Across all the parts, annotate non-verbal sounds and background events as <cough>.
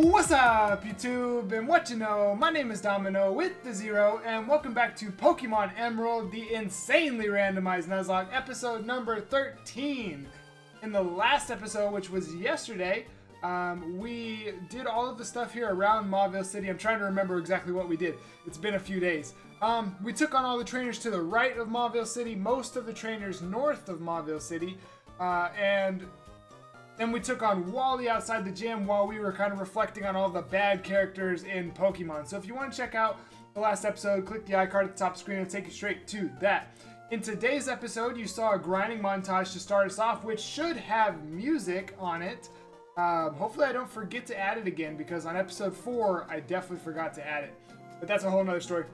What's up, YouTube, and what you know? My name is Domino with the Zero, and welcome back to Pokemon Emerald, the insanely randomized Nuzlocke, episode number 13. In the last episode, which was yesterday, um, we did all of the stuff here around Mauville City. I'm trying to remember exactly what we did. It's been a few days. Um, we took on all the trainers to the right of Mauville City, most of the trainers north of Mauville City, uh, and then we took on Wally outside the gym while we were kind of reflecting on all the bad characters in Pokemon. So if you want to check out the last episode, click the icon at the top screen and take you straight to that. In today's episode, you saw a grinding montage to start us off, which should have music on it. Um, hopefully I don't forget to add it again, because on episode 4, I definitely forgot to add it. But that's a whole nother story.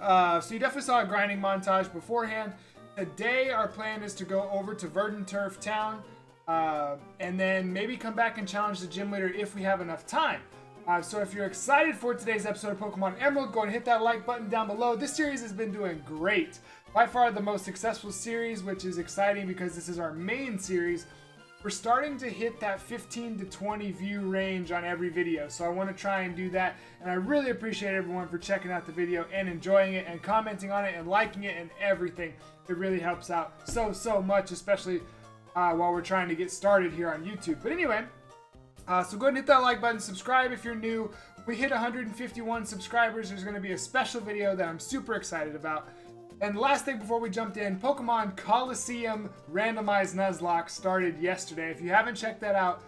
Uh, so you definitely saw a grinding montage beforehand. Today, our plan is to go over to Verdanturf Town, uh, and then maybe come back and challenge the gym leader if we have enough time. Uh, so if you're excited for today's episode of Pokemon Emerald, go and hit that like button down below. This series has been doing great. By far the most successful series, which is exciting because this is our main series. We're starting to hit that 15 to 20 view range on every video, so I want to try and do that. And I really appreciate everyone for checking out the video and enjoying it and commenting on it and liking it and everything. It really helps out so, so much, especially uh, while we're trying to get started here on YouTube. But anyway, uh, so go ahead and hit that like button, subscribe if you're new. We hit 151 subscribers. There's going to be a special video that I'm super excited about. And last thing before we jumped in, Pokemon Colosseum Randomized Nuzlocke started yesterday. If you haven't checked that out,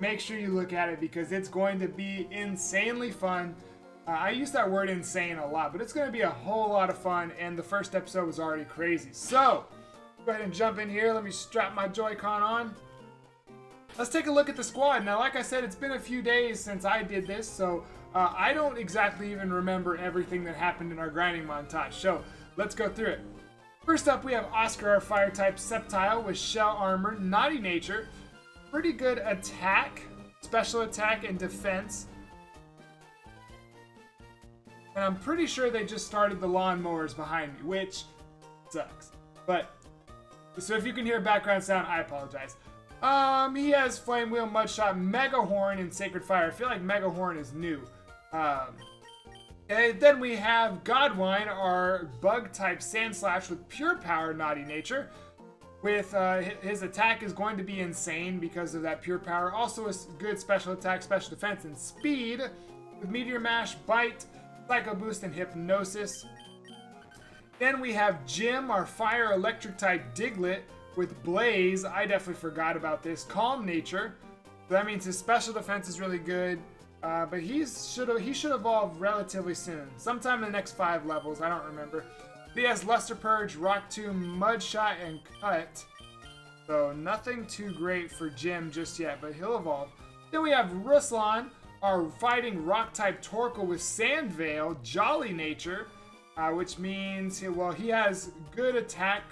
make sure you look at it because it's going to be insanely fun. Uh, I use that word insane a lot, but it's going to be a whole lot of fun, and the first episode was already crazy. So, Go ahead and jump in here. Let me strap my Joy-Con on. Let's take a look at the squad. Now, like I said, it's been a few days since I did this, so uh, I don't exactly even remember everything that happened in our grinding montage. So, let's go through it. First up, we have Oscar, our fire-type Sceptile with Shell Armor, Naughty Nature, pretty good attack, special attack, and defense. And I'm pretty sure they just started the lawnmowers behind me, which sucks. But so if you can hear background sound, I apologize. Um, he has Flame Wheel, Mudshot, Mega Horn, and Sacred Fire. I feel like Mega Horn is new. Um, and then we have Godwine, our Bug-type Sandslash with Pure Power, Naughty Nature. With uh, his attack is going to be insane because of that Pure Power. Also a good special attack, special defense, and speed. With Meteor Mash, Bite, Psycho Boost, and Hypnosis. Then we have Jim, our fire electric type Diglett with Blaze. I definitely forgot about this. Calm Nature. So that means his special defense is really good. Uh, but he's should he should evolve relatively soon. Sometime in the next five levels. I don't remember. He has Luster Purge, Rock Tomb, Mudshot, and Cut. So nothing too great for Jim just yet, but he'll evolve. Then we have Ruslan, our fighting rock type Torkoal with Sand Veil, Jolly Nature uh, which means, he, well, he has good attack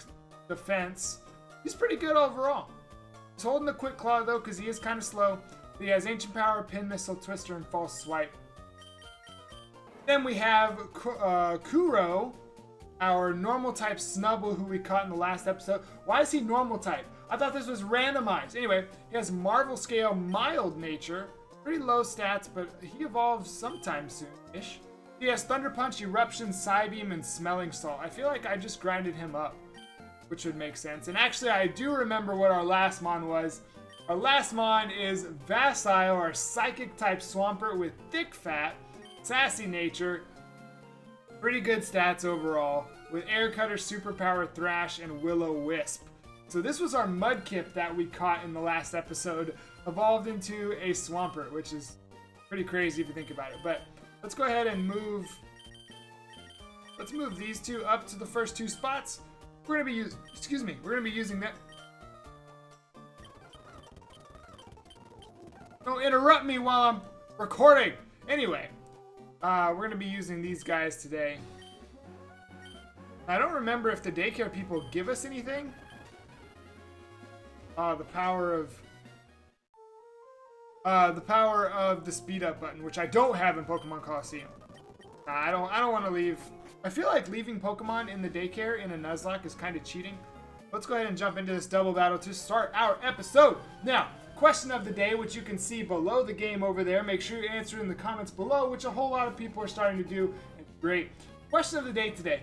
defense. He's pretty good overall. He's holding the Quick Claw, though, because he is kind of slow. He has Ancient Power, Pin Missile, Twister, and False Swipe. Then we have uh, Kuro, our normal type Snubbull, who we caught in the last episode. Why is he normal type? I thought this was randomized. Anyway, he has Marvel Scale, Mild Nature, pretty low stats, but he evolves sometime soon-ish. He has Thunder Punch, Eruption, Psybeam, and Smelling Salt. I feel like I just grinded him up, which would make sense. And actually, I do remember what our last Mon was. Our last Mon is Vassile, our Psychic-type Swampert with Thick Fat, Sassy Nature, pretty good stats overall, with Air Cutter, Superpower, Thrash, and Will-O-Wisp. So this was our Mudkip that we caught in the last episode, evolved into a Swampert, which is pretty crazy if you think about it. But Let's go ahead and move... Let's move these two up to the first two spots. We're to be using... Excuse me. We're to be using that... Don't interrupt me while I'm recording. Anyway, uh, we're to be using these guys today. I don't remember if the daycare people give us anything. Uh, the power of uh, the power of the speed up button, which I don't have in Pokemon Colosseum. Uh, I don't. I don't want to leave. I feel like leaving Pokemon in the daycare in a Nuzlocke is kind of cheating. Let's go ahead and jump into this double battle to start our episode. Now, question of the day, which you can see below the game over there. Make sure you answer in the comments below, which a whole lot of people are starting to do. Great. Question of the day today.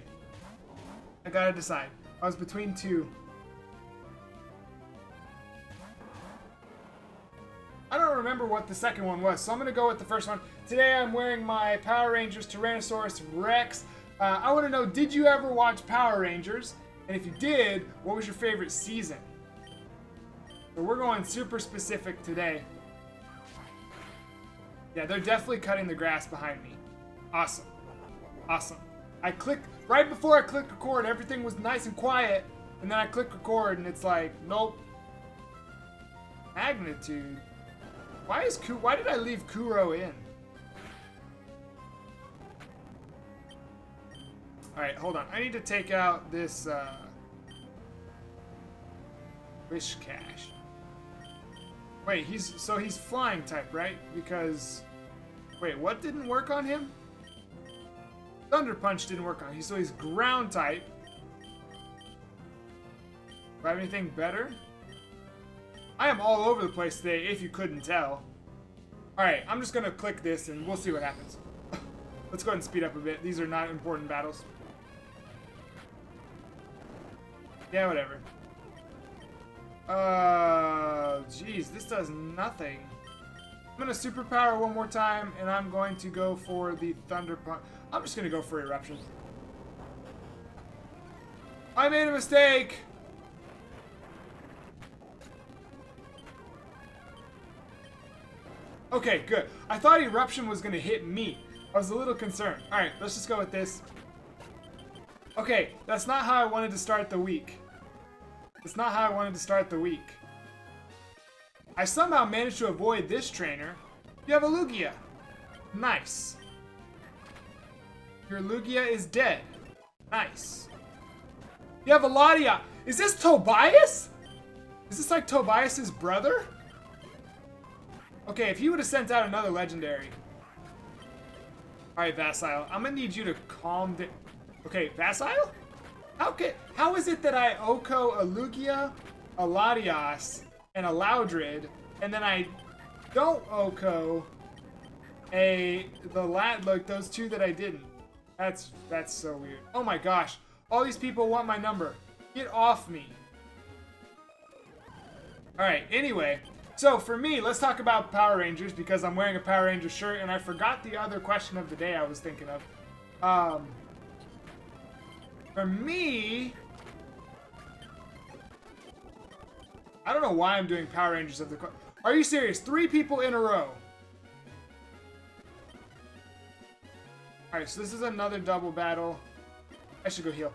I gotta decide. I was between two. I don't remember what the second one was, so I'm gonna go with the first one. Today I'm wearing my Power Rangers Tyrannosaurus Rex. Uh, I want to know, did you ever watch Power Rangers? And if you did, what was your favorite season? So we're going super specific today. Yeah, they're definitely cutting the grass behind me. Awesome. Awesome. I click, right before I click record, everything was nice and quiet. And then I click record and it's like, nope. Magnitude. Why is Ku, why did I leave Kuro in? Alright, hold on. I need to take out this, uh... Whiscash. Wait, he's... So he's flying type, right? Because... Wait, what didn't work on him? Thunder Punch didn't work on him. So he's ground type. Do I have anything better? I am all over the place today, if you couldn't tell. Alright, I'm just gonna click this and we'll see what happens. <laughs> Let's go ahead and speed up a bit. These are not important battles. Yeah, whatever. Uh, jeez, this does nothing. I'm gonna superpower one more time, and I'm going to go for the Thunder Punch. I'm just gonna go for Eruption. I made a mistake! Okay, good. I thought Eruption was gonna hit me. I was a little concerned. Alright, let's just go with this. Okay, that's not how I wanted to start the week. That's not how I wanted to start the week. I somehow managed to avoid this trainer. You have a Lugia. Nice. Your Lugia is dead. Nice. You have a Latias. Is this Tobias? Is this like Tobias's brother? Okay, if he would have sent out another legendary. Alright, Vassile. I'm gonna need you to calm down. Okay, Vassile? How how is it that I Oko a Lugia, a Latias, and a Loudred, and then I don't Oko a the lad look those two that I didn't? That's that's so weird. Oh my gosh. All these people want my number. Get off me. Alright, anyway. So for me, let's talk about Power Rangers because I'm wearing a Power Ranger shirt and I forgot the other question of the day I was thinking of. Um, for me... I don't know why I'm doing Power Rangers of the... Are you serious? Three people in a row. Alright, so this is another double battle. I should go heal.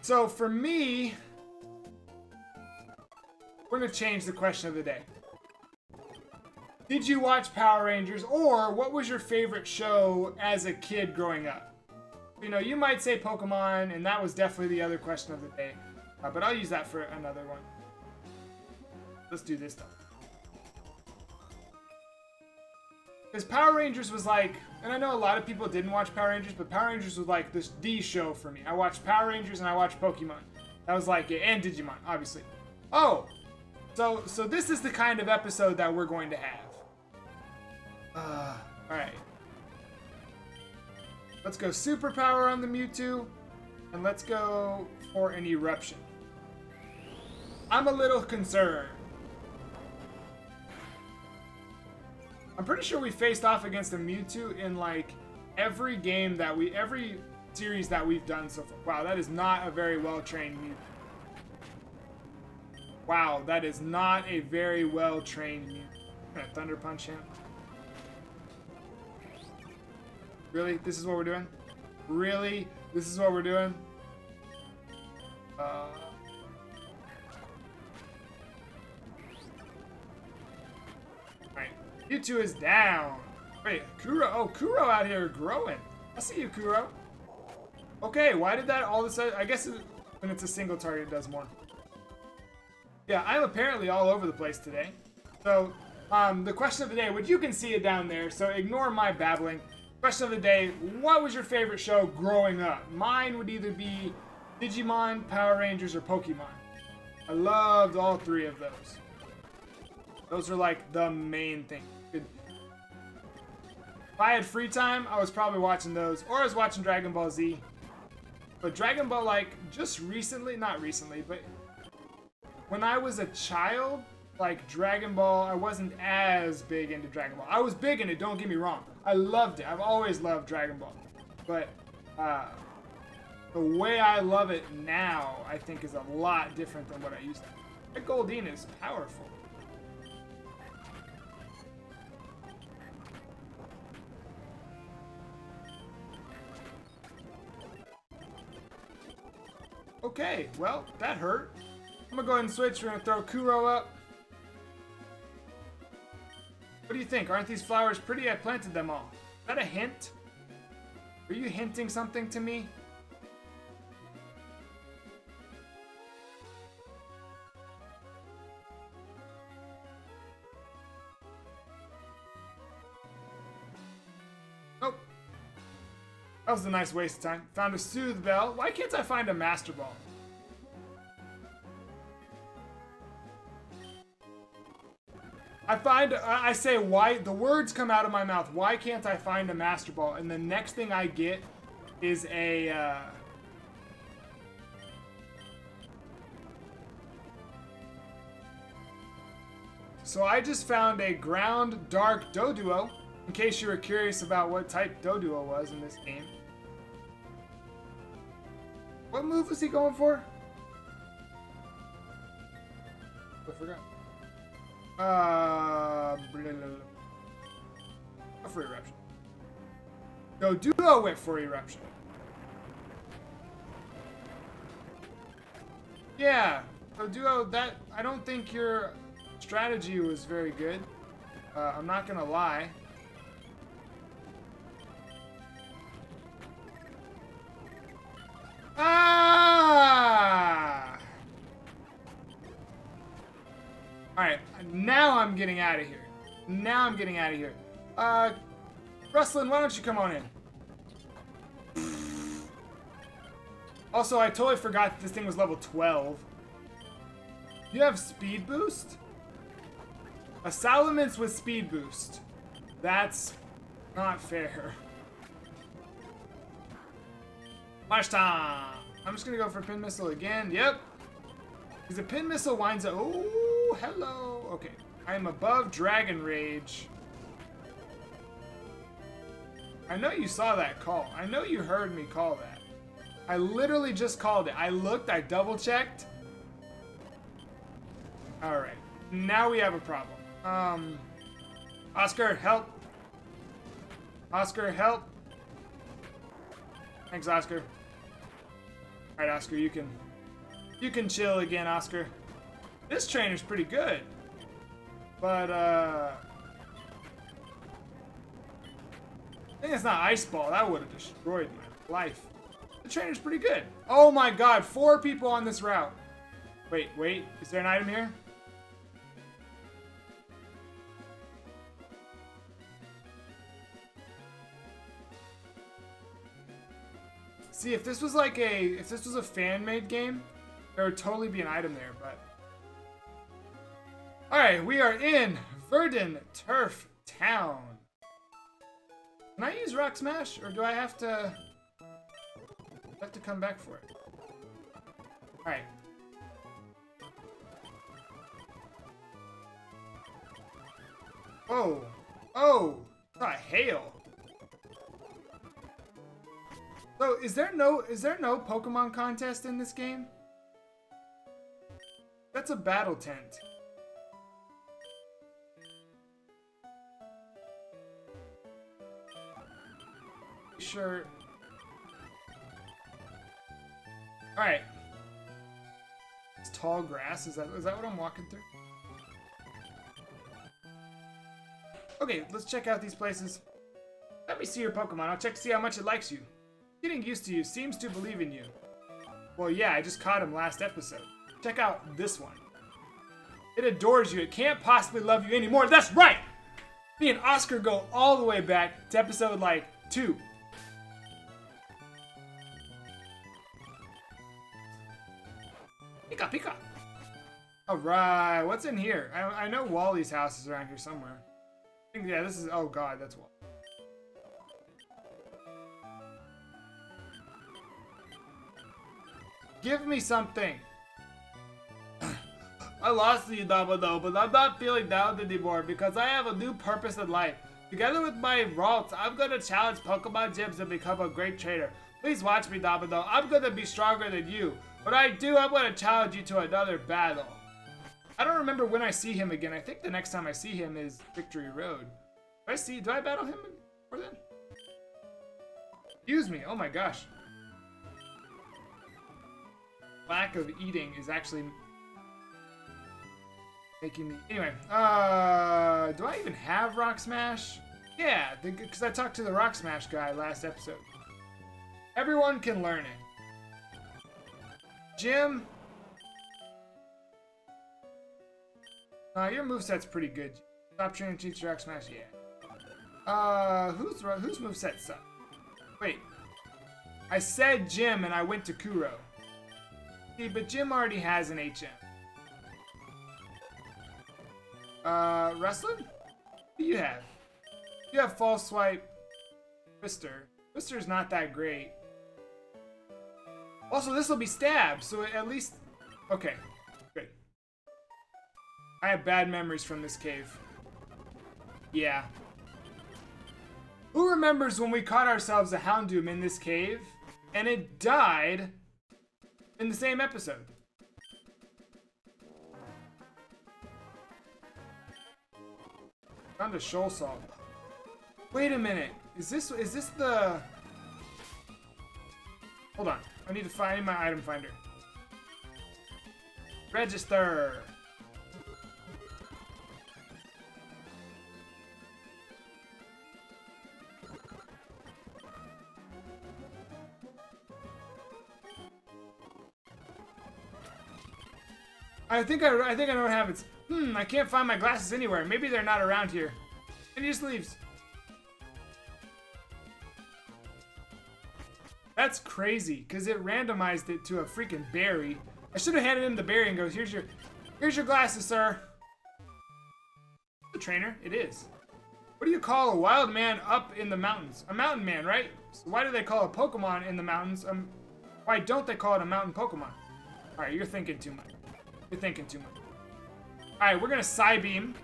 So for me... We're going to change the question of the day. Did you watch Power Rangers, or what was your favorite show as a kid growing up? you know, you might say Pokemon, and that was definitely the other question of the day. Uh, but I'll use that for another one. Let's do this stuff. Because Power Rangers was like, and I know a lot of people didn't watch Power Rangers, but Power Rangers was like this the show for me. I watched Power Rangers and I watched Pokemon. That was like it, and Digimon, obviously. Oh, so so this is the kind of episode that we're going to have. Uh, all right. Let's go superpower on the Mewtwo. And let's go for an eruption. I'm a little concerned. I'm pretty sure we faced off against a Mewtwo in like every game that we, every series that we've done so far. Wow, that is not a very well trained Mewtwo. Wow, that is not a very well trained. I'm gonna Thunder Punch him. Really? This is what we're doing? Really? This is what we're doing? Uh... Alright. Mewtwo is down. Wait, Kuro. Oh, Kuro out here growing. I see you, Kuro. Okay, why did that all of a sudden... I guess it, when it's a single target, it does more. Yeah, I'm apparently all over the place today. So, um, the question of the day, which you can see it down there, so ignore my babbling. Question of the day, what was your favorite show growing up? Mine would either be Digimon, Power Rangers, or Pokemon. I loved all three of those. Those are like the main thing. If I had free time, I was probably watching those, or I was watching Dragon Ball Z. But Dragon Ball, like, just recently, not recently, but when I was a child, like Dragon Ball, I wasn't as big into Dragon Ball. I was big in it, don't get me wrong. I loved it. I've always loved Dragon Ball. But uh, the way I love it now, I think, is a lot different than what I used to. That Goldeen is powerful. Okay, well, that hurt. I'm gonna go ahead and switch. We're gonna throw Kuro up. What do you think? Aren't these flowers pretty? I planted them all. Is that a hint? Are you hinting something to me? Nope. That was a nice waste of time. Found a Soothe Bell. Why can't I find a Master Ball? I find, I say, why, the words come out of my mouth, why can't I find a Master Ball? And the next thing I get is a, uh, So I just found a ground dark Doduo, in case you were curious about what type Doduo was in this game. What move was he going for? I forgot. Uh. Oh, for eruption. Doduo went for eruption. Yeah, so duo that I don't think your strategy was very good. Uh, I'm not gonna lie. I'm getting out of here. Now I'm getting out of here. Uh, Rustlin, why don't you come on in? Also, I totally forgot this thing was level 12. You have speed boost? A Salamence with speed boost. That's not fair. March time! I'm just gonna go for Pin Missile again. Yep. Because the Pin Missile winds up... Oh, hello. Okay. I am above Dragon Rage. I know you saw that call. I know you heard me call that. I literally just called it. I looked, I double checked. Alright. Now we have a problem. Um, Oscar, help. Oscar, help. Thanks, Oscar. Alright, Oscar, you can... You can chill again, Oscar. This trainer's pretty good. But, uh... I think it's not Ice Ball. That would have destroyed my life. The trainer's pretty good. Oh my god, four people on this route. Wait, wait. Is there an item here? See, if this was like a, if this was a fan-made game, there would totally be an item there, but... Alright, we are in Verdant Turf Town. Can I use Rock Smash, or do I have to... have to come back for it? Alright. Oh! Oh! Not hail! So is there no is there no Pokemon contest in this game? That's a battle tent. Sure. Alright. It's tall grass, is that is that what I'm walking through? Okay, let's check out these places. Let me see your Pokemon. I'll check to see how much it likes you. Getting used to you seems to believe in you. Well, yeah, I just caught him last episode. Check out this one. It adores you. It can't possibly love you anymore. That's right! Me and Oscar go all the way back to episode, like, two. Pika. Alright, what's in here? I, I know Wally's house is around here somewhere. I think, yeah, this is, oh god, that's Wally. Give me something! <coughs> I lost you, Dumbledore, but I'm not feeling down anymore because I have a new purpose in life. Together with my Ralts, I'm gonna challenge Pokemon gyms and become a great trainer. Please watch me, Dumbledore. I'm gonna be stronger than you. When I do, I'm gonna challenge you to another battle. I don't remember when I see him again. I think the next time I see him is Victory Road. Do I see? Do I battle him before then? Excuse me. Oh my gosh. Lack of eating is actually making me... Anyway, uh, do I even have Rock Smash? Yeah, because I talked to the Rock Smash guy last episode. Everyone can learn it. Jim? Uh, your moveset's pretty good. Stop training teach Rock Smash? Yeah. Uh, who's, whose moveset suck? Wait. I said Jim and I went to Kuro. See, but Jim already has an HM. Uh, wrestling? What do you have? You have false swipe. Twister. Twister's not that great. Also, this will be stab, so at least... Okay. I have bad memories from this cave. Yeah. Who remembers when we caught ourselves a Houndoom in this cave, and it died in the same episode? Found a shoal salt. Wait a minute. Is this is this the Hold on. I need to find my item finder. Register. I think I, I think I know what happens. Hmm, I can't find my glasses anywhere. Maybe they're not around here. And he just leaves. That's crazy, because it randomized it to a freaking berry. I should have handed him the berry and goes, here's your here's your glasses, sir. The trainer, it is. What do you call a wild man up in the mountains? A mountain man, right? So why do they call a Pokemon in the mountains? Um, why don't they call it a mountain Pokemon? Alright, you're thinking too much. You're thinking too much. Alright, we're gonna Psybeam.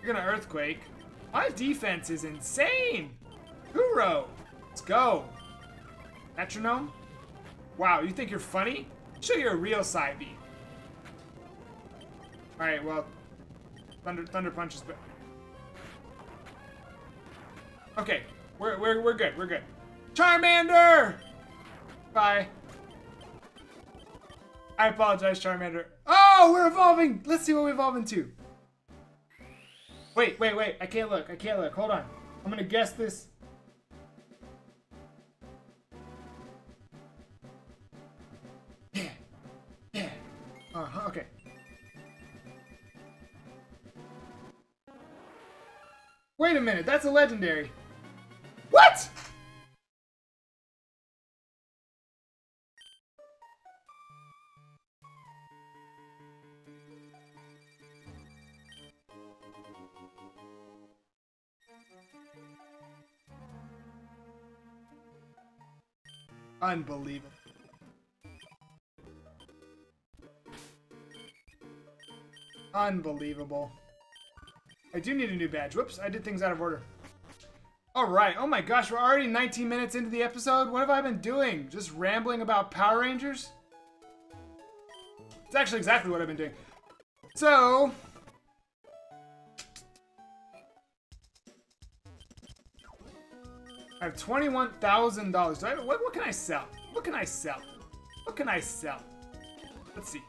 We're gonna Earthquake. My defense is insane! Kuro! Let's go! Metronome? Wow, you think you're funny? Show you a real Psybeam. Alright, well... Thunder, Thunder Punch is... Okay, we're, we're, we're good, we're good. Charmander! Bye. I apologize, Charmander. Oh, we're evolving! Let's see what we evolve into. Wait, wait, wait. I can't look. I can't look. Hold on. I'm gonna guess this. Yeah. Yeah. Uh -huh. Okay. Wait a minute. That's a legendary. What? Unbelievable. Unbelievable. I do need a new badge. Whoops, I did things out of order. Alright, oh my gosh, we're already 19 minutes into the episode. What have I been doing? Just rambling about Power Rangers? It's actually exactly what I've been doing. So, I have $21,000. What, what can I sell? What can I sell? What can I sell? Let's see.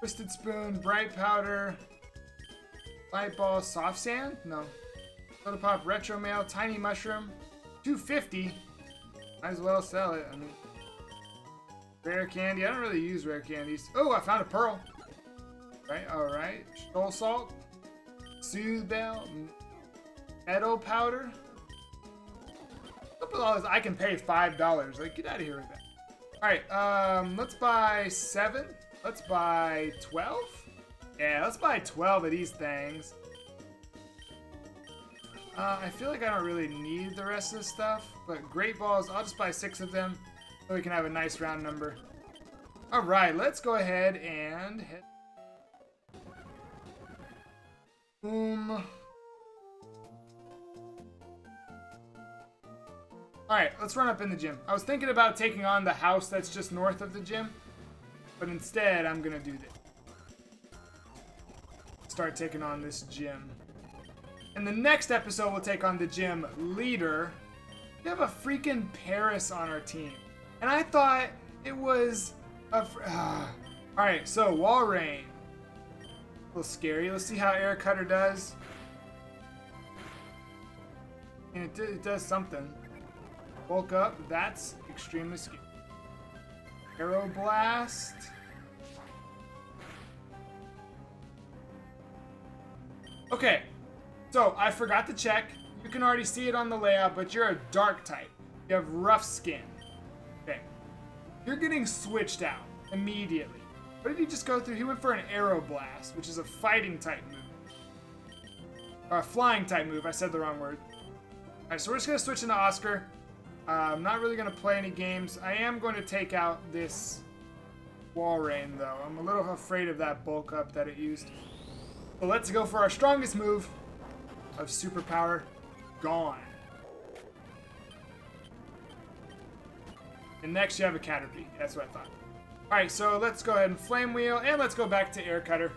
Twisted Spoon, Bright Powder, Light Ball, Soft Sand? No. Soda Pop, Retro Mail, Tiny Mushroom, 250 Might as well sell it. I mean, rare candy. I don't really use rare candies. Oh, I found a pearl. Right, alright. Shoal Salt. Soothe Bell, Metal Powder. I can pay five dollars. Like, get out of here with that. Alright, um, let's buy seven. Let's buy 12? Yeah, let's buy 12 of these things. Uh, I feel like I don't really need the rest of this stuff, but great balls, I'll just buy six of them so we can have a nice round number. Alright, let's go ahead and hit. Um. Boom. Alright, let's run up in the gym. I was thinking about taking on the house that's just north of the gym, but instead I'm gonna do this. Start taking on this gym. In the next episode, we'll take on the gym leader. We have a freaking Paras on our team. And I thought it was a... <sighs> Alright, so Walrein. A little scary. Let's see how Air Cutter does. And it, it does something. Bulk up. That's extremely scary. Aeroblast. Okay, so, I forgot to check. You can already see it on the layout, but you're a dark type. You have rough skin. Okay. You're getting switched out immediately. What did he just go through? He went for an Aeroblast, which is a fighting type move. Or a flying type move. I said the wrong word. Alright, so we're just going to switch into Oscar. Uh, I'm not really going to play any games. I am going to take out this Walrein, though. I'm a little afraid of that bulk up that it used. But let's go for our strongest move of superpower gone. And next you have a Caterpie. That's what I thought. Alright, so let's go ahead and Flame Wheel, and let's go back to Air Cutter.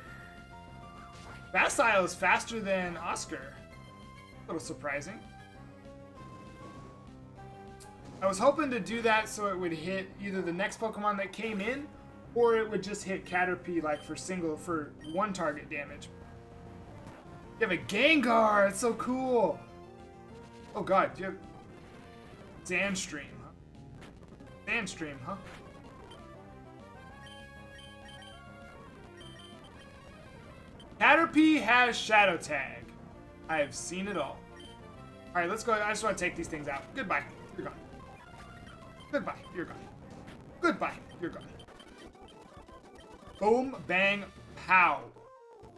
Vassile is faster than Oscar. A little surprising. I was hoping to do that so it would hit either the next Pokemon that came in, or it would just hit Caterpie like for single, for one target damage. You have a Gengar! It's so cool! Oh god, you have... Sandstream, huh? Sandstream, huh? Caterpie has Shadow Tag. I have seen it all. Alright, let's go. I just want to take these things out. Goodbye. You're gone. Goodbye. You're gone. Goodbye. You're gone. Boom, bang, pow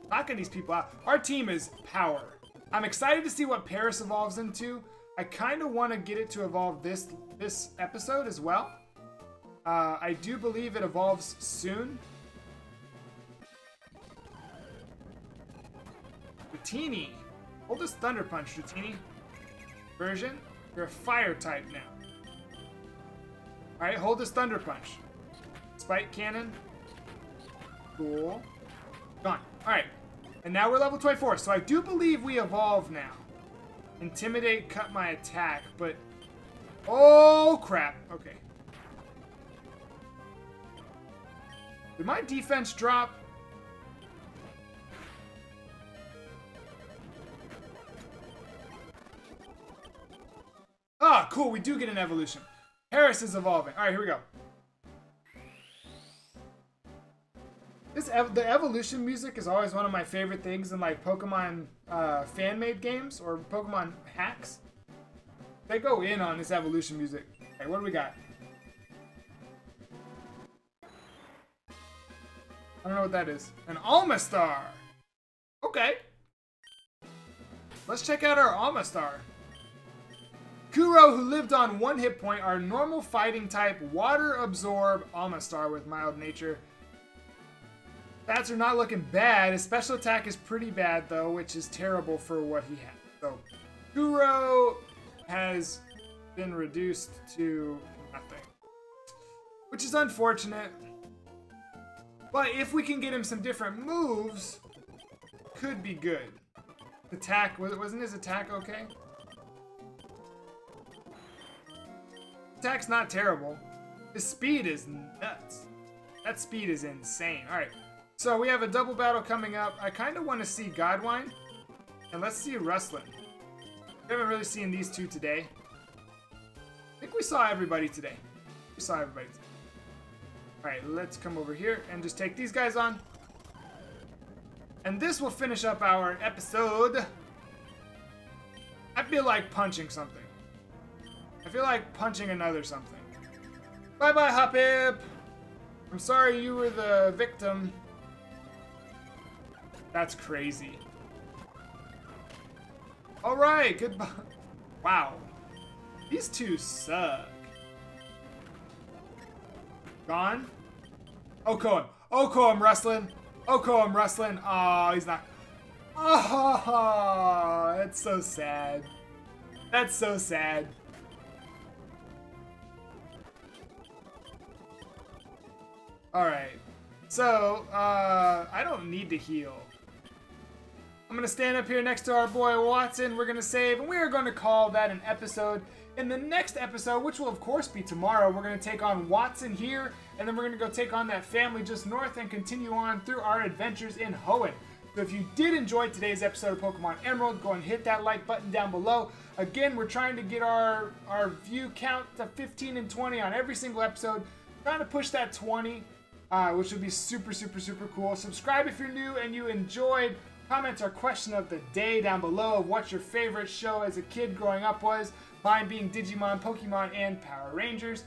knocking these people out. Our team is power. I'm excited to see what Paras evolves into. I kind of want to get it to evolve this this episode as well. Uh, I do believe it evolves soon. Dratini. Hold this Thunder Punch, Dratini. Version. You're a fire type now. Alright, hold this Thunder Punch. Spike Cannon. Cool. Gone. Alright. And now we're level 24, so I do believe we evolve now. Intimidate, cut my attack, but... Oh, crap. Okay. Did my defense drop? Cool. We do get an evolution. Paras is evolving. All right, here we go. This ev the evolution music is always one of my favorite things in like Pokemon uh, fan made games or Pokemon hacks. They go in on this evolution music. Hey, what do we got? I don't know what that is. An Almastar! Okay. Let's check out our Almastar. Kuro, who lived on one hit point, our normal fighting type, water absorb Almastar with mild nature. Stats are not looking bad. His special attack is pretty bad, though, which is terrible for what he had. So, Kuro has been reduced to nothing. Which is unfortunate. But if we can get him some different moves, could be good. Attack, wasn't his attack okay? Attack's not terrible. His speed is nuts. That speed is insane. Alright, so we have a double battle coming up. I kind of want to see Godwine. And let's see Rustlin. We haven't really seen these two today. I think we saw everybody today. We saw everybody today. Alright, let's come over here and just take these guys on. And this will finish up our episode. I feel like punching something. I feel like punching another something. Bye bye, Hoppip! I'm sorry you were the victim. That's crazy. Alright, goodbye. <laughs> Wow. These two suck. Gone? Oko him. Oko him, wrestling. Oko him, wrestling. Oh, he's not. Oh, that's so sad. That's so sad. Alright. So, uh, I don't need to heal. I'm gonna stand up here next to our boy Watson. We're gonna save, and we are gonna call that an episode. In the next episode, which will of course be tomorrow, we're gonna take on Watson here, and then we're gonna go take on that family just north and continue on through our adventures in Hoenn. So if you did enjoy today's episode of Pokemon Emerald, go and hit that like button down below. Again, we're trying to get our, our view count to 15 and 20 on every single episode. Trying to push that 20, uh, which would be super, super, super cool. Subscribe if you're new and you enjoyed. Comments our question of the day down below of what your favorite show as a kid growing up was. Mine being Digimon, Pokemon, and Power Rangers.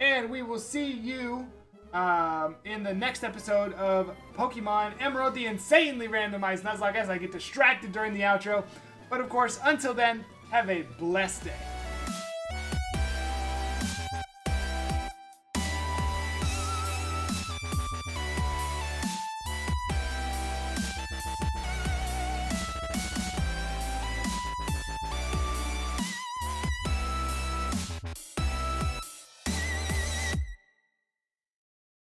And we will see you um, in the next episode of Pokemon Emerald, the insanely randomized Nuzlocke as I get distracted during the outro. But of course, until then, have a blessed day.